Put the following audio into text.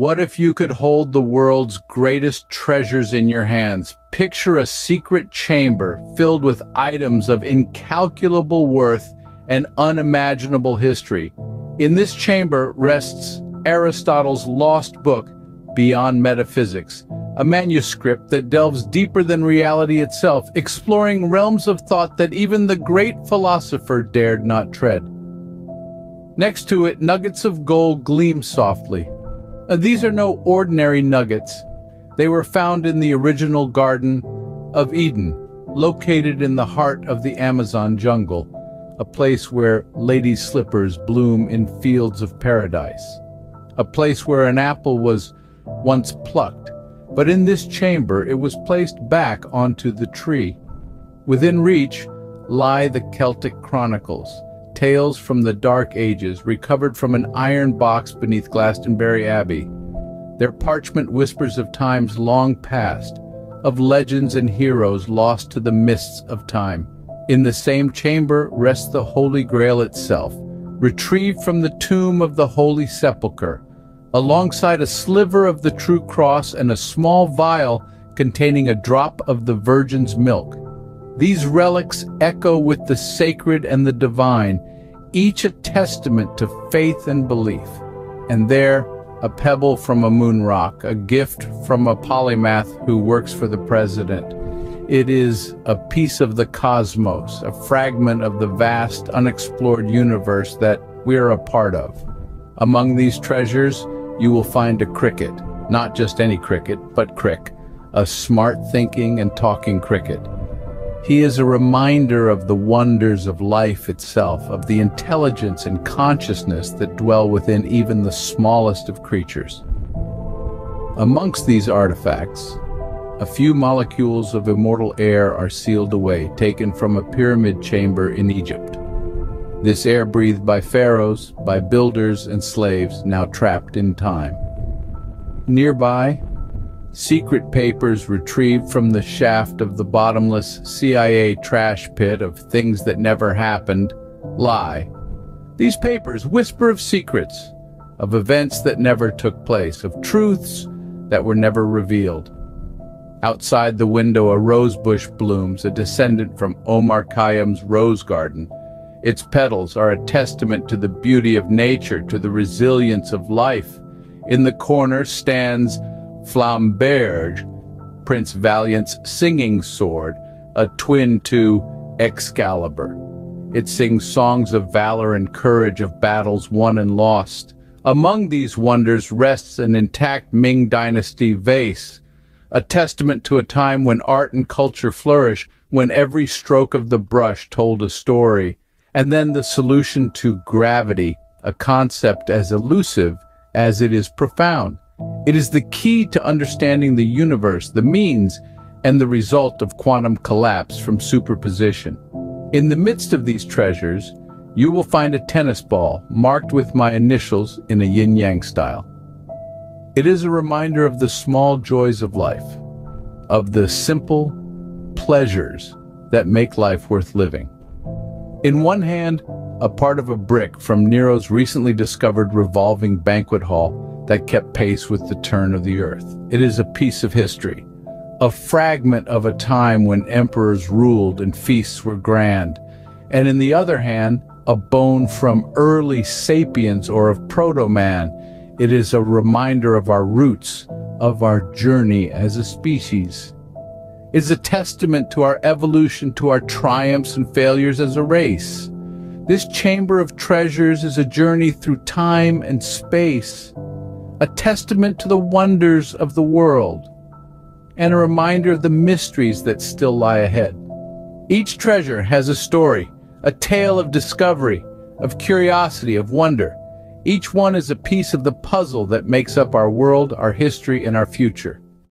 What if you could hold the world's greatest treasures in your hands? Picture a secret chamber filled with items of incalculable worth and unimaginable history. In this chamber rests Aristotle's lost book, Beyond Metaphysics, a manuscript that delves deeper than reality itself, exploring realms of thought that even the great philosopher dared not tread. Next to it, nuggets of gold gleam softly, Uh, these are no ordinary nuggets. They were found in the original Garden of Eden, located in the heart of the Amazon jungle, a place where lady slippers bloom in fields of paradise, a place where an apple was once plucked, but in this chamber it was placed back onto the tree. Within reach lie the Celtic Chronicles, tales from the Dark Ages recovered from an iron box beneath Glastonbury Abbey. Their parchment whispers of times long past, of legends and heroes lost to the mists of time. In the same chamber rests the Holy Grail itself, retrieved from the tomb of the Holy Sepulchre, alongside a sliver of the true cross and a small vial containing a drop of the Virgin's milk. These relics echo with the sacred and the divine, each a testament to faith and belief. And there, a pebble from a moon rock, a gift from a polymath who works for the president. It is a piece of the cosmos, a fragment of the vast, unexplored universe that we're a part of. Among these treasures, you will find a cricket, not just any cricket, but crick, a smart thinking and talking cricket. He is a reminder of the wonders of life itself, of the intelligence and consciousness that dwell within even the smallest of creatures. Amongst these artifacts, a few molecules of immortal air are sealed away, taken from a pyramid chamber in Egypt. This air breathed by pharaohs, by builders and slaves, now trapped in time. Nearby, Secret papers retrieved from the shaft of the bottomless CIA trash pit of things that never happened lie. These papers whisper of secrets, of events that never took place, of truths that were never revealed. Outside the window a rosebush blooms, a descendant from Omar Khayyam's rose garden. Its petals are a testament to the beauty of nature, to the resilience of life. In the corner stands Flamberge, Prince Valiant's singing sword, a twin to Excalibur. It sings songs of valor and courage of battles won and lost. Among these wonders rests an intact Ming Dynasty vase, a testament to a time when art and culture flourished, when every stroke of the brush told a story, and then the solution to gravity, a concept as elusive as it is profound. It is the key to understanding the universe, the means, and the result of quantum collapse from superposition. In the midst of these treasures, you will find a tennis ball marked with my initials in a yin-yang style. It is a reminder of the small joys of life, of the simple pleasures that make life worth living. In one hand, a part of a brick from Nero's recently discovered revolving banquet hall that kept pace with the turn of the earth. It is a piece of history, a fragment of a time when emperors ruled and feasts were grand, and in the other hand, a bone from early sapiens or of proto-man. It is a reminder of our roots, of our journey as a species. It is a testament to our evolution, to our triumphs and failures as a race. This chamber of treasures is a journey through time and space, a testament to the wonders of the world, and a reminder of the mysteries that still lie ahead. Each treasure has a story, a tale of discovery, of curiosity, of wonder. Each one is a piece of the puzzle that makes up our world, our history, and our future.